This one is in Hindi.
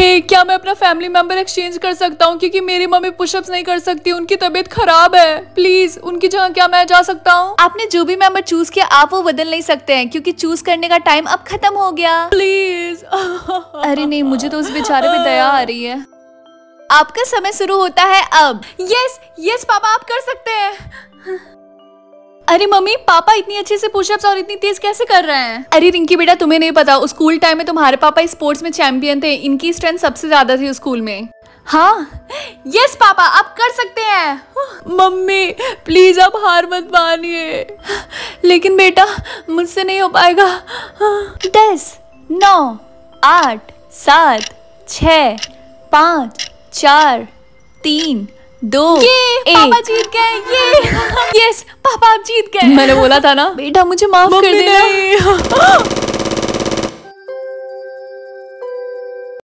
हे क्या मैं अपना फैमिली मेंबर एक्सचेंज कर सकता हूँ? क्योंकि मेरी मम्मी पुशअप्स नहीं कर सकती उनकी तबीयत खराब है। प्लीज़ उनकी जगह क्या मैं जा सकता हूँ? आपने जो भी मेंबर चूज़ किया आप वो बदल नहीं सकते हैं क्योंकि चूज़ करने का टाइम अब खत्म हो गया। प्लीज़ अरे नहीं मुझे तो उस बेचारे पे दया आ रही है। आपका समय शुरू होता है अब। यस यस पापा आप कर सकते हैं। अरे मम्मी पापा इतनी अच्छे से पुशअप्स और इतनी तेज कैसे कर रहे हैं? अरे रिंकी बेटा तुम्हें नहीं पता उस स्कूल टाइम में तुम्हारे पापा स्पोर्ट्स में चैंपियन थे। इनकी स्ट्रेंथ सबसे ज़्यादा थी स्कूल में। हाँ? यस पापा आप कर सकते हैं। मम्मी प्लीज़ आप हार मत मानिए। लेकिन बेटा मुझसे नहीं हो पाएगा। दस नौ आठ सात छ पाँच चार तीन दो ये एक। पापा जीत गए ये। यस पापा आप जीत गए। मैंने बोला था ना बेटा मुझे माफ़ कर देना।